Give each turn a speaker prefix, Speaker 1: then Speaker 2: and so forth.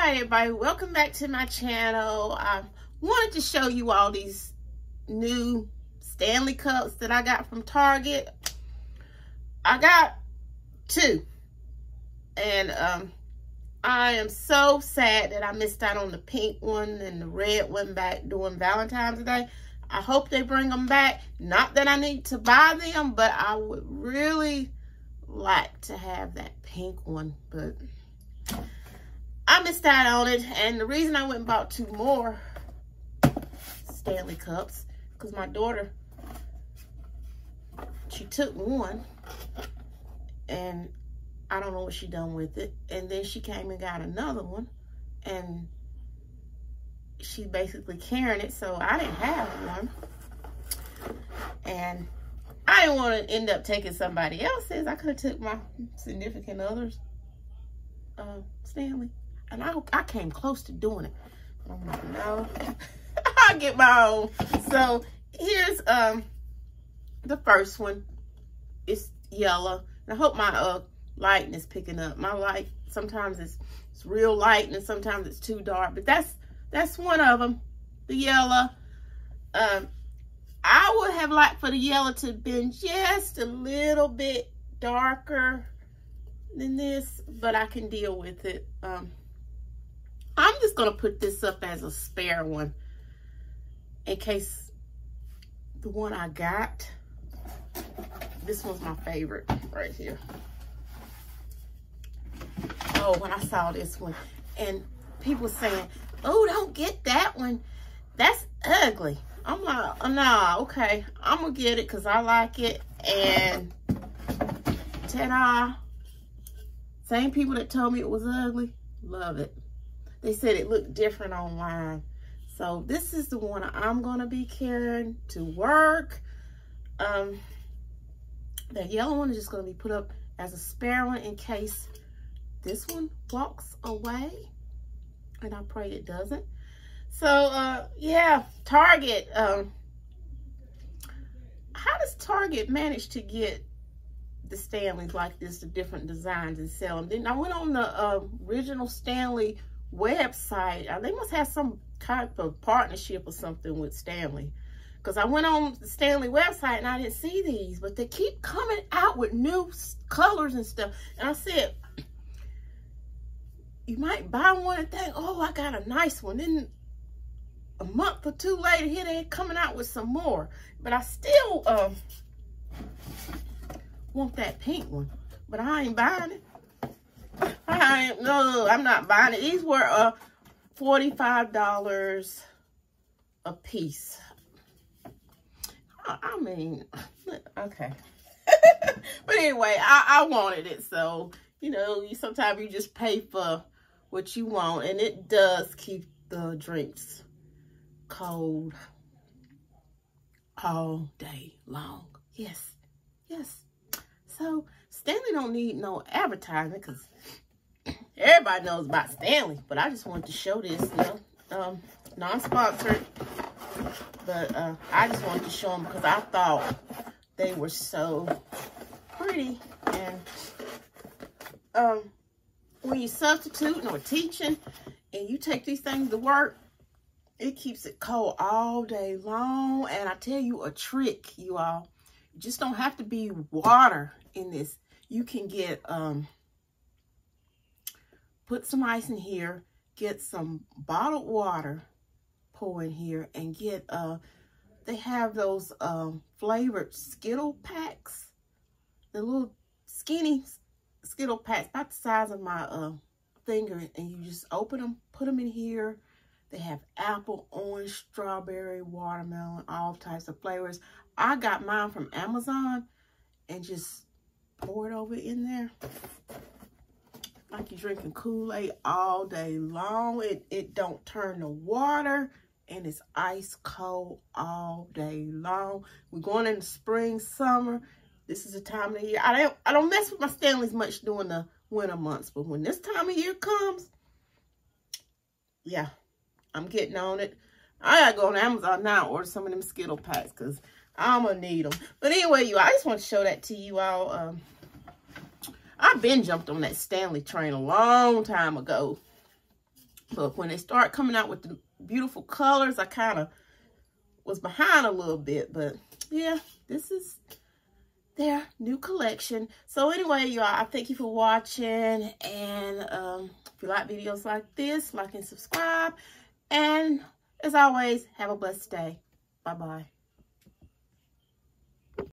Speaker 1: right, everybody, welcome back to my channel. I wanted to show you all these new Stanley Cups that I got from Target. I got two. And um, I am so sad that I missed out on the pink one and the red one back during Valentine's Day. I hope they bring them back. Not that I need to buy them, but I would really like to have that pink one. But missed out on it. And the reason I went and bought two more Stanley Cups, because my daughter, she took one and I don't know what she done with it. And then she came and got another one and she basically carrying it. So I didn't have one. And I didn't want to end up taking somebody else's. I could have took my significant other's uh, Stanley. And I, I came close to doing it. I'm like, no, I'll get my own. So here's um the first one. It's yellow. And I hope my uh lighting is picking up. My light, sometimes it's, it's real light and sometimes it's too dark. But that's that's one of them. The yellow. Um, I would have liked for the yellow to have been just a little bit darker than this, but I can deal with it. Um, I'm just going to put this up as a spare one in case the one I got, this one's my favorite right here. Oh, when I saw this one and people saying, oh, don't get that one. That's ugly. I'm like, oh, nah, okay. I'm going to get it because I like it. And ta-da. Same people that told me it was ugly, love it. They said it looked different online. So this is the one I'm going to be carrying to work. Um, the yellow one is just going to be put up as a spare one in case this one walks away. And I pray it doesn't. So, uh, yeah, Target. Um, how does Target manage to get the Stanleys like this, the different designs and sell them? Then I went on the uh, original Stanley website. They must have some type of partnership or something with Stanley. Because I went on the Stanley website and I didn't see these. But they keep coming out with new colors and stuff. And I said, you might buy one and think, oh, I got a nice one. Then a month or two later, here they're coming out with some more. But I still uh, want that pink one. But I ain't buying it. I no, I'm not buying it. These were uh, $45 a piece. I, I mean, okay. but anyway, I, I wanted it. So, you know, you sometimes you just pay for what you want. And it does keep the drinks cold all day long. Yes, yes. So Stanley don't need no advertising because everybody knows about Stanley. But I just wanted to show this, you know, um, non-sponsored. But uh, I just wanted to show them because I thought they were so pretty. And um, when you're substituting or teaching and you take these things to work, it keeps it cold all day long. And I tell you a trick, you all. You just don't have to be water in this. You can get, um, put some ice in here, get some bottled water, pour in here, and get, uh, they have those um, flavored Skittle packs. The little skinny Skittle packs, about the size of my uh, finger. And you just open them, put them in here, they have apple, orange, strawberry, watermelon, all types of flavors. I got mine from Amazon and just pour it over in there. Like you're drinking Kool-Aid all day long. It, it don't turn to water and it's ice cold all day long. We're going into spring, summer. This is the time of the year. I don't, I don't mess with my Stanleys much during the winter months, but when this time of year comes, yeah, I'm getting on it. I gotta go on Amazon now order some of them Skittle packs because I'm gonna need them. But anyway, you, I just want to show that to you all. Um, I've been jumped on that Stanley train a long time ago. But when they start coming out with the beautiful colors, I kind of was behind a little bit. But yeah, this is their new collection. So anyway, y'all, I thank you for watching. And um, if you like videos like this, like and subscribe. And as always, have a blessed day. Bye-bye.